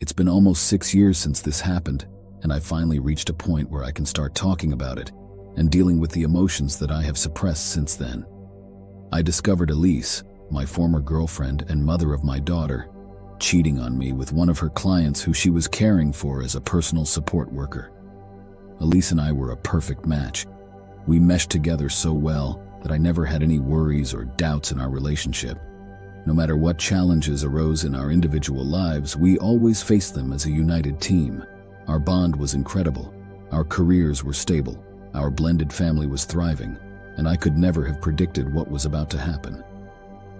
It's been almost six years since this happened, and I finally reached a point where I can start talking about it and dealing with the emotions that I have suppressed since then. I discovered Elise, my former girlfriend and mother of my daughter, cheating on me with one of her clients who she was caring for as a personal support worker. Elise and I were a perfect match. We meshed together so well that I never had any worries or doubts in our relationship. No matter what challenges arose in our individual lives, we always faced them as a united team. Our bond was incredible. Our careers were stable. Our blended family was thriving, and I could never have predicted what was about to happen.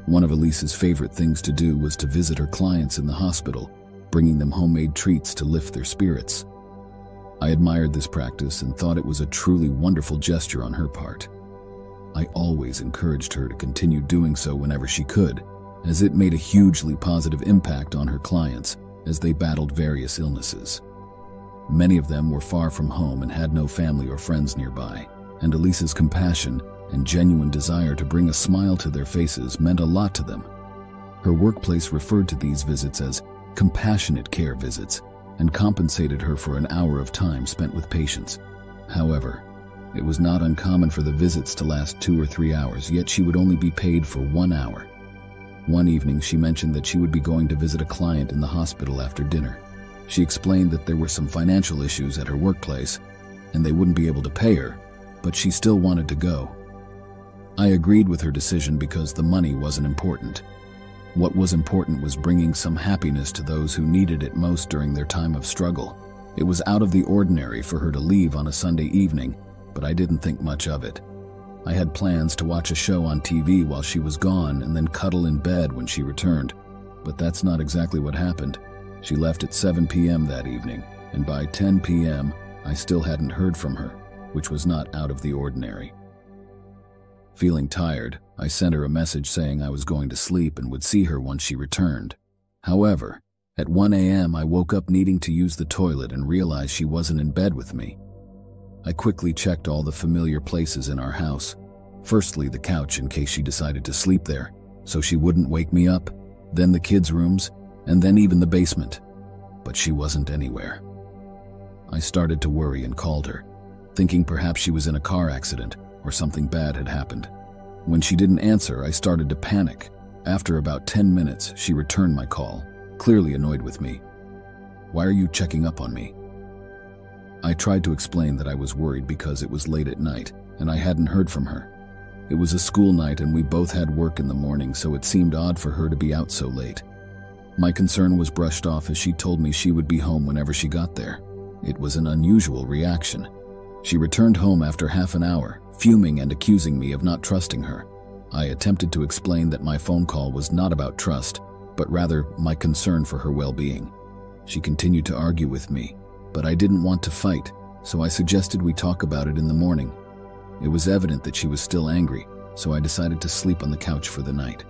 One of Elise's favorite things to do was to visit her clients in the hospital, bringing them homemade treats to lift their spirits. I admired this practice and thought it was a truly wonderful gesture on her part. I always encouraged her to continue doing so whenever she could, as it made a hugely positive impact on her clients as they battled various illnesses. Many of them were far from home and had no family or friends nearby, and Elise's compassion and genuine desire to bring a smile to their faces meant a lot to them. Her workplace referred to these visits as compassionate care visits and compensated her for an hour of time spent with patients. However, it was not uncommon for the visits to last two or three hours, yet she would only be paid for one hour. One evening, she mentioned that she would be going to visit a client in the hospital after dinner. She explained that there were some financial issues at her workplace, and they wouldn't be able to pay her, but she still wanted to go. I agreed with her decision because the money wasn't important. What was important was bringing some happiness to those who needed it most during their time of struggle. It was out of the ordinary for her to leave on a Sunday evening, but I didn't think much of it. I had plans to watch a show on TV while she was gone and then cuddle in bed when she returned. But that's not exactly what happened. She left at 7 p.m. that evening, and by 10 p.m., I still hadn't heard from her, which was not out of the ordinary. Feeling tired, I sent her a message saying I was going to sleep and would see her once she returned. However, at 1 a.m., I woke up needing to use the toilet and realized she wasn't in bed with me. I quickly checked all the familiar places in our house. Firstly, the couch in case she decided to sleep there, so she wouldn't wake me up, then the kids' rooms, and then even the basement. But she wasn't anywhere. I started to worry and called her, thinking perhaps she was in a car accident or something bad had happened. When she didn't answer, I started to panic. After about 10 minutes, she returned my call, clearly annoyed with me. Why are you checking up on me? I tried to explain that I was worried because it was late at night and I hadn't heard from her. It was a school night and we both had work in the morning, so it seemed odd for her to be out so late. My concern was brushed off as she told me she would be home whenever she got there. It was an unusual reaction. She returned home after half an hour, fuming and accusing me of not trusting her. I attempted to explain that my phone call was not about trust, but rather my concern for her well being. She continued to argue with me, but I didn't want to fight, so I suggested we talk about it in the morning. It was evident that she was still angry, so I decided to sleep on the couch for the night.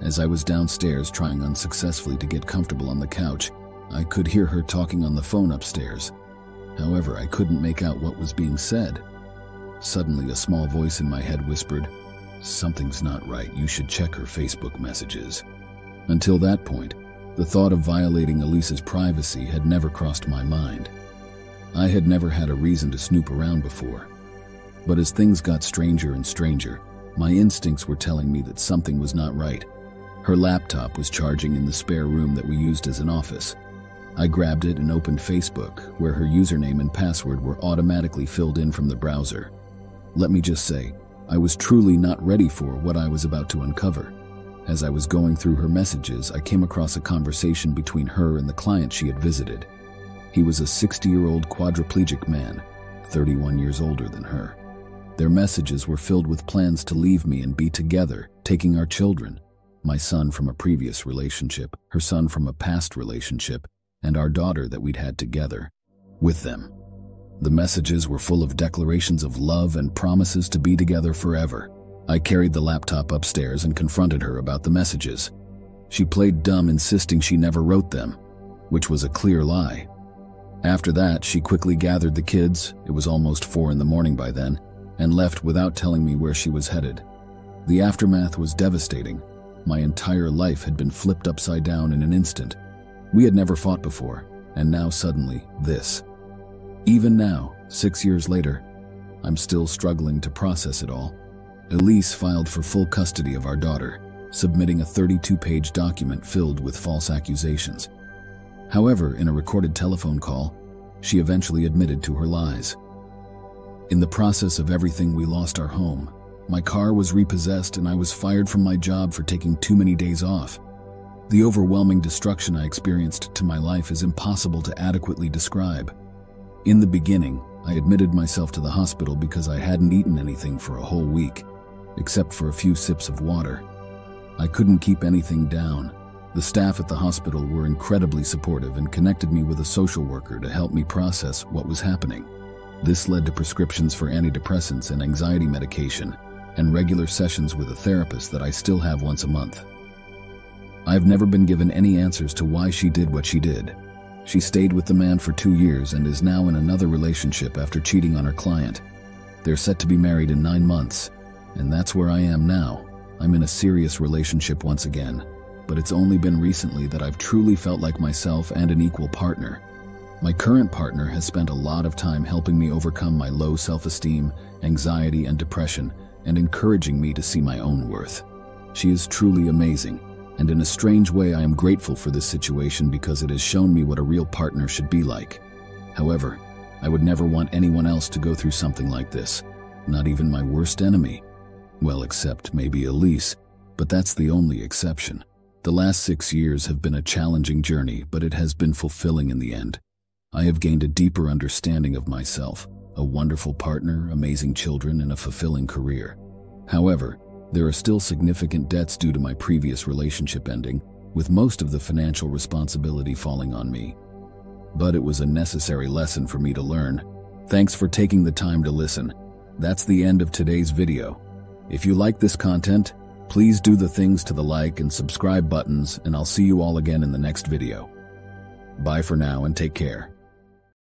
As I was downstairs trying unsuccessfully to get comfortable on the couch, I could hear her talking on the phone upstairs. However, I couldn't make out what was being said. Suddenly, a small voice in my head whispered, Something's not right. You should check her Facebook messages. Until that point, the thought of violating Elise's privacy had never crossed my mind. I had never had a reason to snoop around before. But as things got stranger and stranger, my instincts were telling me that something was not right. Her laptop was charging in the spare room that we used as an office. I grabbed it and opened Facebook, where her username and password were automatically filled in from the browser. Let me just say, I was truly not ready for what I was about to uncover. As I was going through her messages, I came across a conversation between her and the client she had visited. He was a 60 year old quadriplegic man, 31 years older than her. Their messages were filled with plans to leave me and be together, taking our children my son from a previous relationship, her son from a past relationship, and our daughter that we'd had together, with them. The messages were full of declarations of love and promises to be together forever. I carried the laptop upstairs and confronted her about the messages. She played dumb, insisting she never wrote them, which was a clear lie. After that, she quickly gathered the kids, it was almost four in the morning by then, and left without telling me where she was headed. The aftermath was devastating. My entire life had been flipped upside down in an instant. We had never fought before, and now suddenly, this. Even now, six years later, I'm still struggling to process it all. Elise filed for full custody of our daughter, submitting a 32 page document filled with false accusations. However, in a recorded telephone call, she eventually admitted to her lies. In the process of everything, we lost our home. My car was repossessed, and I was fired from my job for taking too many days off. The overwhelming destruction I experienced to my life is impossible to adequately describe. In the beginning, I admitted myself to the hospital because I hadn't eaten anything for a whole week, except for a few sips of water. I couldn't keep anything down. The staff at the hospital were incredibly supportive and connected me with a social worker to help me process what was happening. This led to prescriptions for antidepressants and anxiety medication, and regular sessions with a therapist that I still have once a month. I've never been given any answers to why she did what she did. She stayed with the man for two years and is now in another relationship after cheating on her client. They're set to be married in nine months, and that's where I am now. I'm in a serious relationship once again, but it's only been recently that I've truly felt like myself and an equal partner. My current partner has spent a lot of time helping me overcome my low self esteem, anxiety, and depression, and encouraging me to see my own worth. She is truly amazing, and in a strange way, I am grateful for this situation because it has shown me what a real partner should be like. However, I would never want anyone else to go through something like this, not even my worst enemy. Well, except maybe Elise, but that's the only exception. The last six years have been a challenging journey, but it has been fulfilling in the end. I have gained a deeper understanding of myself, a wonderful partner, amazing children, and a fulfilling career. However, there are still significant debts due to my previous relationship ending, with most of the financial responsibility falling on me. But it was a necessary lesson for me to learn. Thanks for taking the time to listen. That's the end of today's video. If you like this content, please do the things to the like and subscribe buttons, and I'll see you all again in the next video. Bye for now and take care.